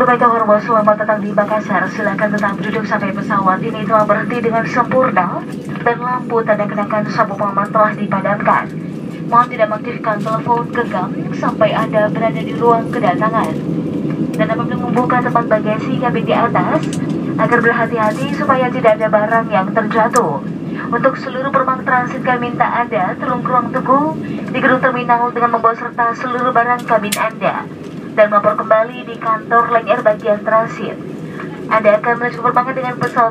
Baik Hormo, selamat datang di Makassar. Silakan tetap duduk sampai pesawat ini telah berhenti dengan sempurna dan lampu tanda kenakan sabuk pengaman telah dipadamkan. Mohon tidak mengaktifkan telepon genggam sampai Anda berada di ruang kedatangan. Dan apabila membuka tempat bagasi kabin di atas, agar berhati-hati supaya tidak ada barang yang terjatuh. Untuk seluruh penumpang transit kami minta Anda turun ke ruang tunggu di gedung terminal dengan membawa serta seluruh barang kabin Anda dan melapor kembali di kantor Lion Air bagian transit. Anda akan melanjutkan penerbangan dengan pesawat